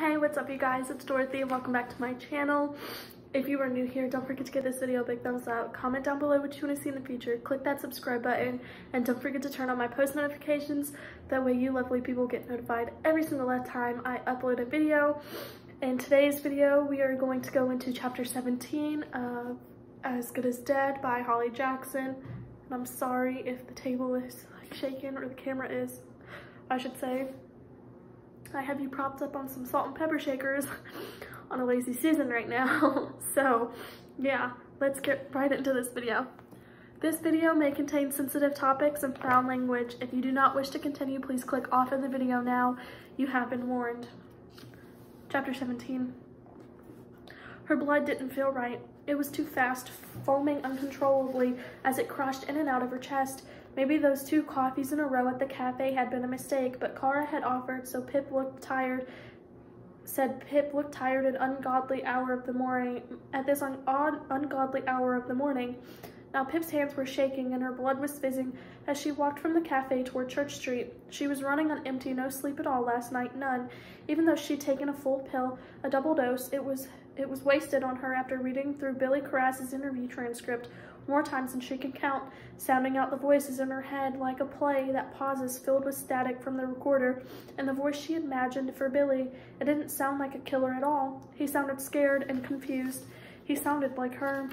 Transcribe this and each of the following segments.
Hey, what's up you guys? It's Dorothy and welcome back to my channel. If you are new here, don't forget to give this video a big thumbs up. Comment down below what you want to see in the future. Click that subscribe button and don't forget to turn on my post notifications. That way you lovely people get notified every single time I upload a video. In today's video, we are going to go into chapter 17 of As Good as Dead by Holly Jackson. And I'm sorry if the table is like shaking or the camera is, I should say. I have you propped up on some salt and pepper shakers on a lazy Susan right now. so yeah, let's get right into this video. This video may contain sensitive topics and foul language. If you do not wish to continue, please click off of the video now. You have been warned. Chapter 17. Her blood didn't feel right. It was too fast, foaming uncontrollably as it crashed in and out of her chest. Maybe those two coffees in a row at the cafe had been a mistake, but Kara had offered, so Pip looked tired, said Pip looked tired at ungodly hour of the morning, at this un odd, ungodly hour of the morning. Now Pip's hands were shaking and her blood was fizzing as she walked from the cafe toward Church Street. She was running on empty, no sleep at all last night, none. Even though she'd taken a full pill, a double dose, it was it was wasted on her after reading through Billy Karras's interview transcript more times than she could count, sounding out the voices in her head like a play that pauses filled with static from the recorder, and the voice she imagined for Billy. It didn't sound like a killer at all. He sounded scared and confused. He sounded like her.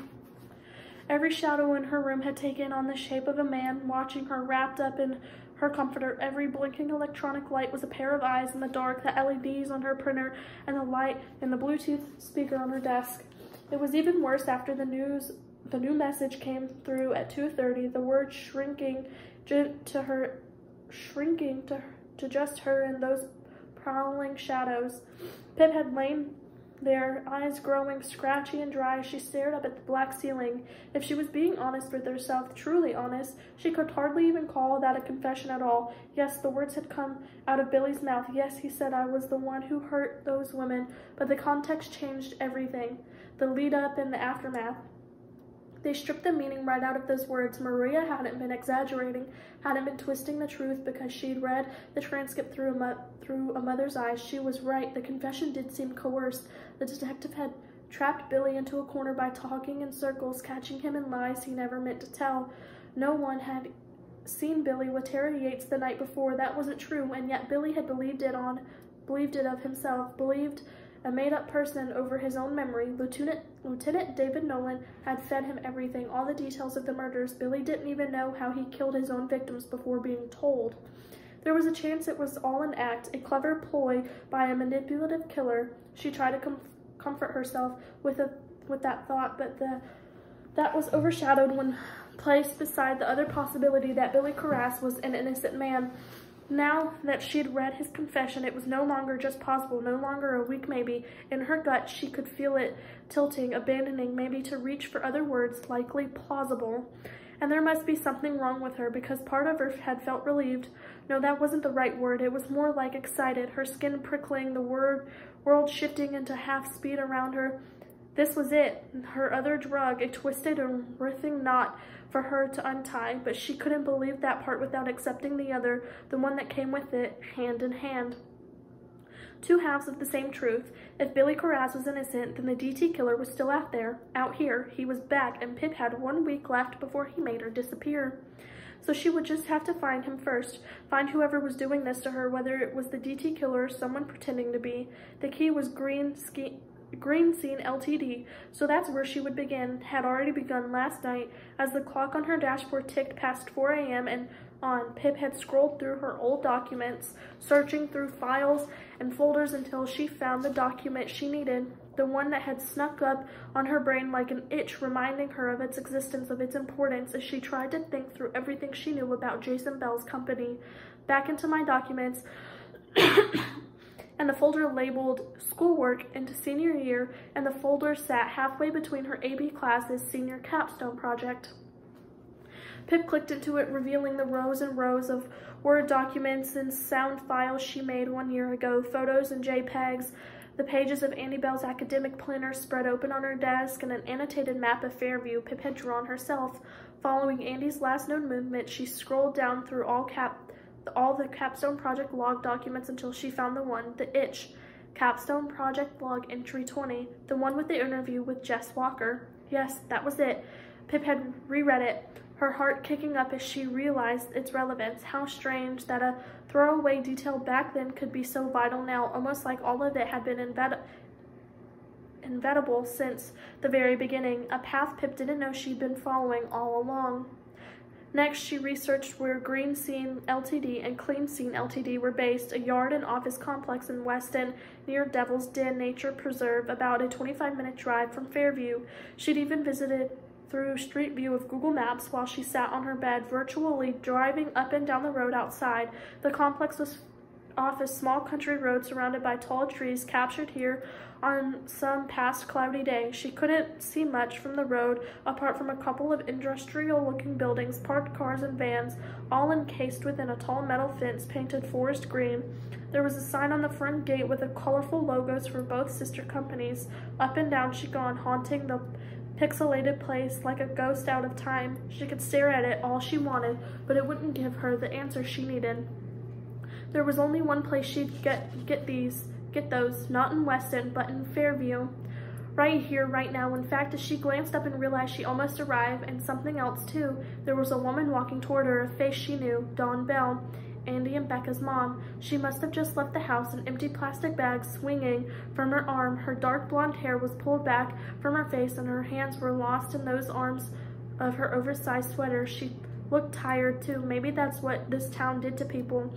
Every shadow in her room had taken on the shape of a man watching her wrapped up in her comforter. Every blinking electronic light was a pair of eyes in the dark, the LEDs on her printer, and the light in the Bluetooth speaker on her desk. It was even worse after the news the new message came through at 2.30, the word shrinking to her, shrinking to, to just her and those prowling shadows. Pip had lain there, eyes growing scratchy and dry, she stared up at the black ceiling. If she was being honest with herself, truly honest, she could hardly even call that a confession at all. Yes, the words had come out of Billy's mouth. Yes, he said I was the one who hurt those women, but the context changed everything. The lead up and the aftermath. They stripped the meaning right out of those words. Maria hadn't been exaggerating, hadn't been twisting the truth because she'd read the transcript through a, through a mother's eyes. She was right. The confession did seem coerced. The detective had trapped Billy into a corner by talking in circles, catching him in lies he never meant to tell. No one had seen Billy with Tara Yates the night before. That wasn't true, and yet Billy had believed it on, believed it of himself, believed a made-up person over his own memory. Lieutenant, Lieutenant David Nolan had fed him everything, all the details of the murders. Billy didn't even know how he killed his own victims before being told. There was a chance it was all an act, a clever ploy by a manipulative killer. She tried to com comfort herself with, a, with that thought, but the, that was overshadowed when placed beside the other possibility that Billy Karras was an innocent man. Now that she'd read his confession, it was no longer just possible, no longer a week maybe. In her gut, she could feel it tilting, abandoning, maybe to reach for other words, likely plausible. And there must be something wrong with her because part of her had felt relieved. No, that wasn't the right word. It was more like excited, her skin prickling, the word world shifting into half speed around her. This was it, her other drug, a twisted and writhing knot for her to untie, but she couldn't believe that part without accepting the other, the one that came with it, hand in hand. Two halves of the same truth. If Billy Karras was innocent, then the DT killer was still out there, out here. He was back, and Pip had one week left before he made her disappear. So she would just have to find him first, find whoever was doing this to her, whether it was the DT killer or someone pretending to be. The key was green ski Green Scene Ltd, so that's where she would begin, had already begun last night as the clock on her dashboard ticked past 4 a.m. and on. Pip had scrolled through her old documents, searching through files and folders until she found the document she needed, the one that had snuck up on her brain like an itch reminding her of its existence, of its importance as she tried to think through everything she knew about Jason Bell's company. Back into my documents. and the folder labeled schoolwork into senior year, and the folder sat halfway between her AB classes senior capstone project. Pip clicked into it, revealing the rows and rows of Word documents and sound files she made one year ago, photos and JPEGs, the pages of Andy Bell's academic planner spread open on her desk, and an annotated map of Fairview Pip had drawn herself. Following Andy's last known movement, she scrolled down through all cap all the capstone project log documents until she found the one, the itch, Capstone Project log Entry 20, the one with the interview with Jess Walker. Yes, that was it. Pip had reread it, her heart kicking up as she realized its relevance. How strange that a throwaway detail back then could be so vital now, almost like all of it had been invet inevitable since the very beginning, a path Pip didn't know she'd been following all along. Next, she researched where Green Scene Ltd. and Clean Scene Ltd. were based, a yard and office complex in Weston near Devil's Den Nature Preserve, about a 25-minute drive from Fairview. She'd even visited through Street View of Google Maps while she sat on her bed, virtually driving up and down the road outside. The complex was off a small country road surrounded by tall trees captured here on some past cloudy day. She couldn't see much from the road apart from a couple of industrial-looking buildings, parked cars and vans, all encased within a tall metal fence painted forest green. There was a sign on the front gate with colorful logos for both sister companies. Up and down she gone, haunting the pixelated place like a ghost out of time. She could stare at it all she wanted, but it wouldn't give her the answer she needed. There was only one place she'd get get these, get those, not in Weston, but in Fairview. Right here, right now. In fact, as she glanced up and realized she almost arrived, and something else too, there was a woman walking toward her, a face she knew, Dawn Bell. Andy and Becca's mom. She must have just left the house, an empty plastic bag swinging from her arm. Her dark blonde hair was pulled back from her face and her hands were lost in those arms of her oversized sweater. She looked tired too. Maybe that's what this town did to people.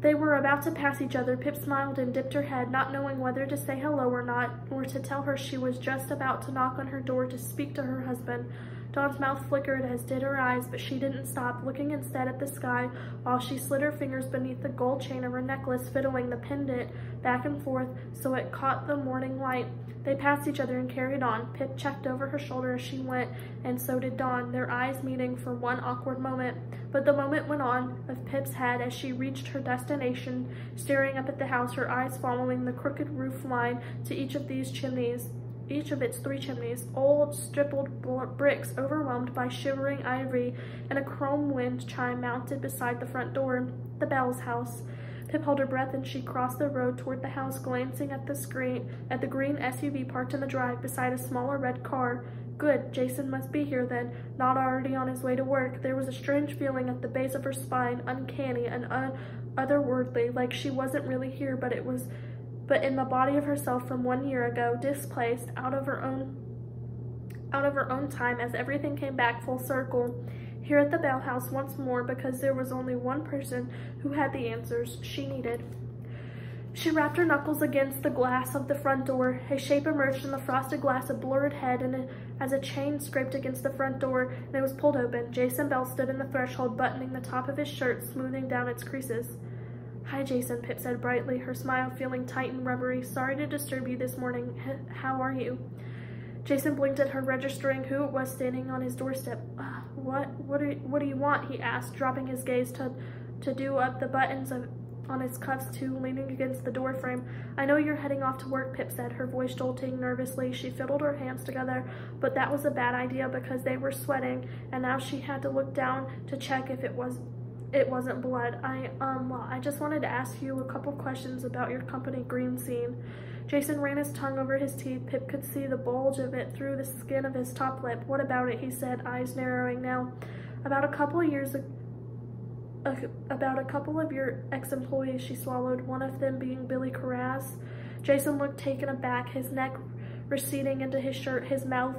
They were about to pass each other. Pip smiled and dipped her head, not knowing whether to say hello or not, or to tell her she was just about to knock on her door to speak to her husband. Dawn's mouth flickered, as did her eyes, but she didn't stop, looking instead at the sky while she slid her fingers beneath the gold chain of her necklace, fiddling the pendant back and forth so it caught the morning light. They passed each other and carried on. Pip checked over her shoulder as she went, and so did Dawn, their eyes meeting for one awkward moment. But the moment went on of Pip's head as she reached her destination, staring up at the house, her eyes following the crooked roof line to each of these chimneys each of its three chimneys, old stippled bricks overwhelmed by shivering ivy, and a chrome wind chime mounted beside the front door, the Bell's house. Pip held her breath and she crossed the road toward the house, glancing at the screen at the green SUV parked in the drive beside a smaller red car. Good, Jason must be here then, not already on his way to work. There was a strange feeling at the base of her spine, uncanny and un otherworldly, like she wasn't really here, but it was but in the body of herself from one year ago, displaced out of her own out of her own time as everything came back full circle. Here at the Bell House once more because there was only one person who had the answers she needed. She rapped her knuckles against the glass of the front door. A shape emerged in the frosted glass, a blurred head, and as a chain scraped against the front door, and it was pulled open. Jason Bell stood in the threshold, buttoning the top of his shirt, smoothing down its creases. Hi, Jason, Pip said brightly, her smile feeling tight and rubbery. Sorry to disturb you this morning. How are you? Jason blinked at her, registering who it was standing on his doorstep. Uh, what, what, do, what do you want? he asked, dropping his gaze to, to do up the buttons of, on his cuffs too, leaning against the doorframe. I know you're heading off to work, Pip said, her voice jolting nervously. She fiddled her hands together, but that was a bad idea because they were sweating, and now she had to look down to check if it was it wasn't blood. I, um, well, I just wanted to ask you a couple questions about your company, Green Scene. Jason ran his tongue over his teeth. Pip could see the bulge of it through the skin of his top lip. What about it, he said, eyes narrowing now. About a couple years ago, about a couple of your ex-employees, she swallowed, one of them being Billy Karras. Jason looked taken aback, his neck receding into his shirt, his mouth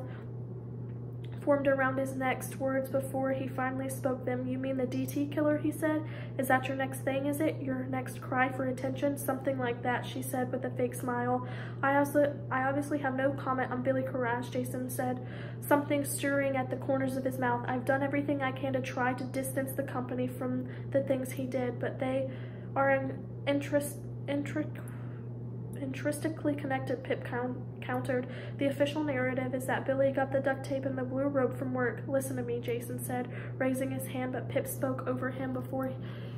formed around his next words before he finally spoke them. You mean the DT killer, he said? Is that your next thing, is it? Your next cry for attention? Something like that, she said with a fake smile. I also, I obviously have no comment on Billy Karras, Jason said, something stirring at the corners of his mouth. I've done everything I can to try to distance the company from the things he did, but they are an interest, intric, intrinsically connected, Pip countered. The official narrative is that Billy got the duct tape and the blue rope from work. Listen to me, Jason said, raising his hand, but Pip spoke over him before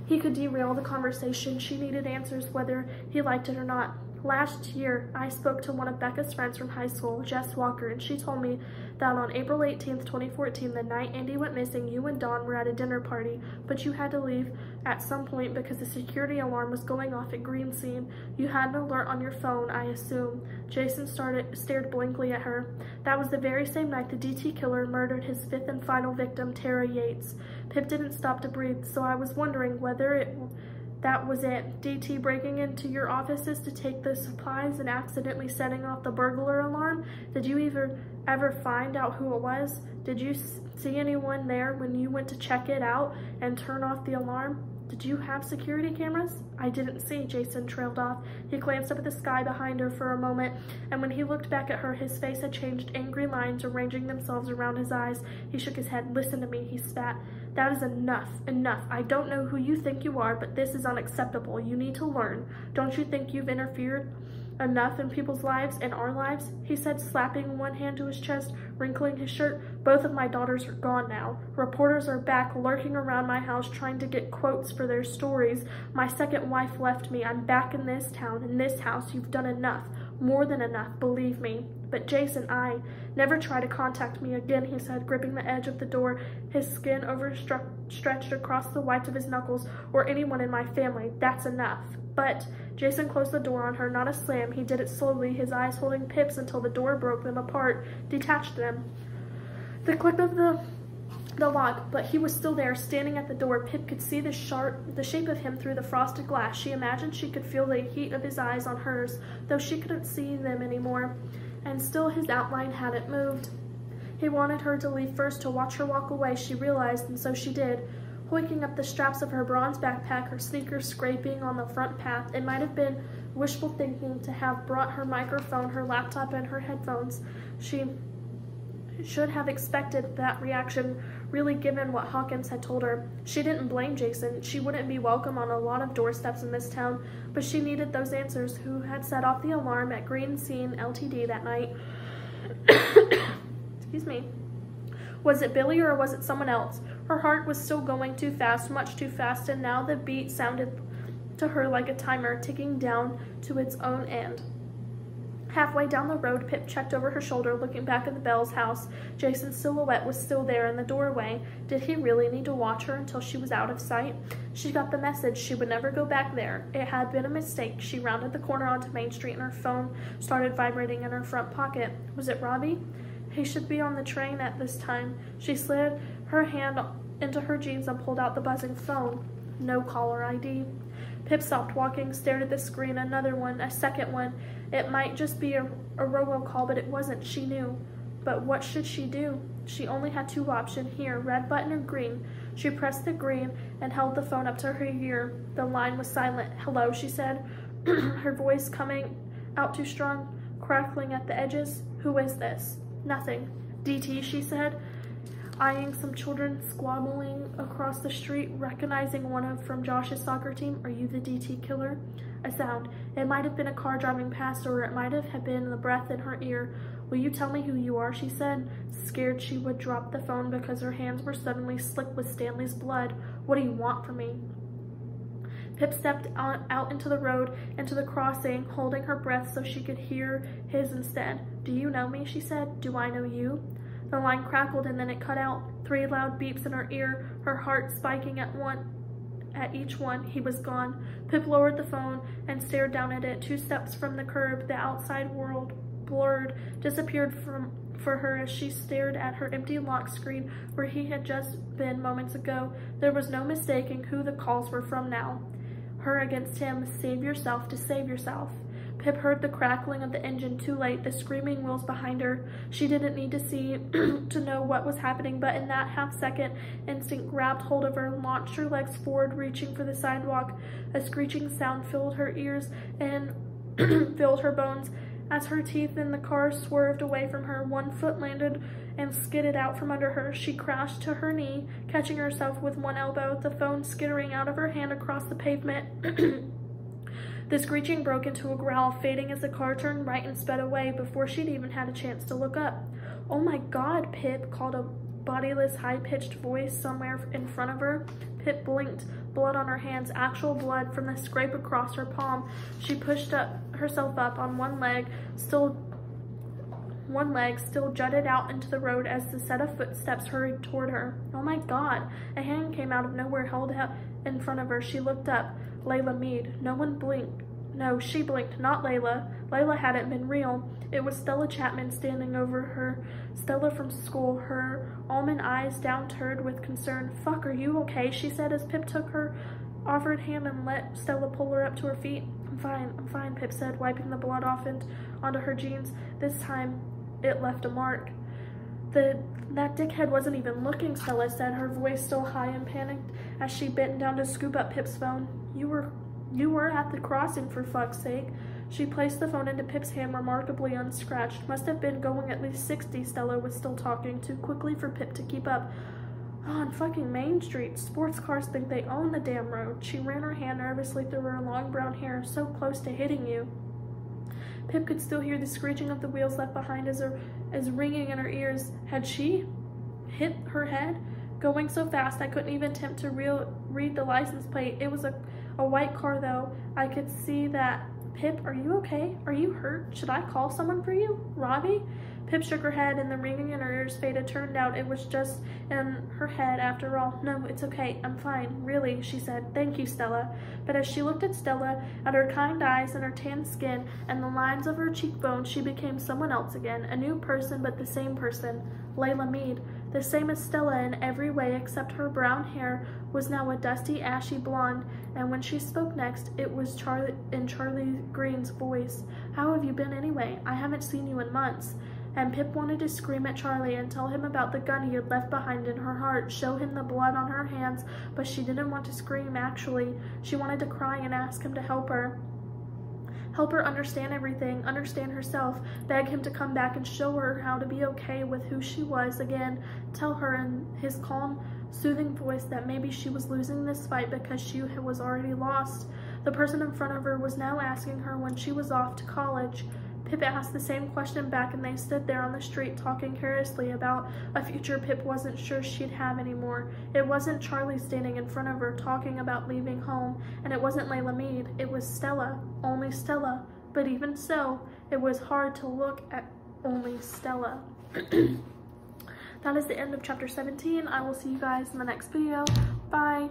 he could derail the conversation. She needed answers whether he liked it or not. Last year, I spoke to one of Becca's friends from high school, Jess Walker, and she told me that on April 18th, 2014, the night Andy went missing, you and Dawn were at a dinner party, but you had to leave at some point because the security alarm was going off at Green Scene. You had an alert on your phone, I assume. Jason started, stared blankly at her. That was the very same night the DT killer murdered his fifth and final victim, Tara Yates. Pip didn't stop to breathe, so I was wondering whether it that was it. DT breaking into your offices to take the supplies and accidentally setting off the burglar alarm? Did you ever, ever find out who it was? Did you see anyone there when you went to check it out and turn off the alarm? Did you have security cameras? I didn't see, Jason trailed off. He glanced up at the sky behind her for a moment, and when he looked back at her, his face had changed angry lines arranging themselves around his eyes. He shook his head. Listen to me, he spat. That is enough, enough. I don't know who you think you are, but this is unacceptable. You need to learn. Don't you think you've interfered enough in people's lives and our lives? He said, slapping one hand to his chest, wrinkling his shirt. Both of my daughters are gone now. Reporters are back lurking around my house trying to get quotes for their stories. My second wife left me. I'm back in this town, in this house. You've done enough. More than enough, believe me. But Jason, I never try to contact me again, he said, gripping the edge of the door, his skin overstretched across the whites of his knuckles, or anyone in my family. That's enough. But Jason closed the door on her, not a slam. He did it slowly, his eyes holding Pip's until the door broke them apart, detached them. The click of the the lock, but he was still there, standing at the door. Pip could see the sharp, the shape of him through the frosted glass. She imagined she could feel the heat of his eyes on hers, though she couldn't see them anymore, and still his outline hadn't moved. He wanted her to leave first to watch her walk away, she realized, and so she did. Hoiking up the straps of her bronze backpack, her sneakers scraping on the front path, it might have been wishful thinking to have brought her microphone, her laptop, and her headphones. She should have expected that reaction, really given what Hawkins had told her. She didn't blame Jason. She wouldn't be welcome on a lot of doorsteps in this town, but she needed those answers. Who had set off the alarm at Green Scene LTD that night? Excuse me. Was it Billy or was it someone else? Her heart was still going too fast, much too fast, and now the beat sounded to her like a timer ticking down to its own end. Halfway down the road, Pip checked over her shoulder, looking back at the Bell's house. Jason's silhouette was still there in the doorway. Did he really need to watch her until she was out of sight? She got the message she would never go back there. It had been a mistake. She rounded the corner onto Main Street and her phone started vibrating in her front pocket. Was it Ravi? He should be on the train at this time. She slid her hand into her jeans and pulled out the buzzing phone. No caller ID. Pip stopped walking, stared at the screen, another one, a second one. It might just be a, a robocall, but it wasn't, she knew. But what should she do? She only had two options here, red button or green. She pressed the green and held the phone up to her ear. The line was silent. Hello, she said, her voice coming out too strong, crackling at the edges. Who is this? Nothing. DT, she said eyeing some children squabbling across the street, recognizing one of from Josh's soccer team. Are you the DT killer? A sound. It might have been a car driving past, or it might have been the breath in her ear. Will you tell me who you are? She said, scared she would drop the phone because her hands were suddenly slick with Stanley's blood. What do you want from me? Pip stepped out into the road, into the crossing, holding her breath so she could hear his instead. Do you know me? She said. Do I know you? The line crackled and then it cut out. Three loud beeps in her ear, her heart spiking at one at each one. He was gone. Pip lowered the phone and stared down at it. Two steps from the curb, the outside world blurred, disappeared from for her as she stared at her empty lock screen where he had just been moments ago. There was no mistaking who the calls were from now. Her against him, save yourself to save yourself. Pip heard the crackling of the engine too late, the screaming wheels behind her. She didn't need to see to know what was happening, but in that half second, instinct grabbed hold of her and launched her legs forward, reaching for the sidewalk. A screeching sound filled her ears and filled her bones. As her teeth in the car swerved away from her, one foot landed and skidded out from under her. She crashed to her knee, catching herself with one elbow, the phone skittering out of her hand across the pavement. The screeching broke into a growl, fading as the car turned right and sped away before she'd even had a chance to look up. Oh my god, Pip, called a bodiless, high-pitched voice somewhere in front of her. Pip blinked, blood on her hands, actual blood from the scrape across her palm. She pushed up herself up on one leg, still one leg still jutted out into the road as the set of footsteps hurried toward her. Oh my god! A hand came out of nowhere, held out in front of her. She looked up. Layla Mead. No one blinked. No, she blinked, not Layla. Layla hadn't been real. It was Stella Chapman standing over her. Stella from school, her almond eyes downturned with concern. Fuck, are you okay? She said as Pip took her offered hand and let Stella pull her up to her feet. I'm fine, I'm fine, Pip said, wiping the blood off and onto her jeans. This time, it left a mark. The, that dickhead wasn't even looking, Stella said, her voice still high and panicked as she bent down to scoop up Pip's phone. You were, you were at the crossing, for fuck's sake. She placed the phone into Pip's hand remarkably unscratched. Must have been going at least 60, Stella was still talking, too quickly for Pip to keep up. On fucking Main Street, sports cars think they own the damn road. She ran her hand nervously through her long brown hair, so close to hitting you. Pip could still hear the screeching of the wheels left behind as, her, as ringing in her ears. Had she hit her head? Going so fast I couldn't even attempt to read the license plate. It was a, a white car though. I could see that. Pip, are you okay? Are you hurt? Should I call someone for you? Ravi? Pip shook her head and the ringing in her ears faded. Turned out it was just in her head after all. No, it's okay. I'm fine. Really, she said. Thank you, Stella. But as she looked at Stella, at her kind eyes and her tan skin and the lines of her cheekbones, she became someone else again. A new person, but the same person. Layla Mead. The same as Stella in every way except her brown hair was now a dusty, ashy blonde, and when she spoke next, it was Charlie in Charlie Green's voice. How have you been anyway? I haven't seen you in months and Pip wanted to scream at Charlie and tell him about the gun he had left behind in her heart, show him the blood on her hands, but she didn't want to scream, actually. She wanted to cry and ask him to help her. Help her understand everything, understand herself, beg him to come back and show her how to be okay with who she was again, tell her in his calm, soothing voice that maybe she was losing this fight because she was already lost. The person in front of her was now asking her when she was off to college. Pip asked the same question back and they stood there on the street talking carelessly about a future Pip wasn't sure she'd have anymore. It wasn't Charlie standing in front of her talking about leaving home, and it wasn't Layla Mead. It was Stella, only Stella. But even so, it was hard to look at only Stella. that is the end of chapter 17. I will see you guys in the next video. Bye.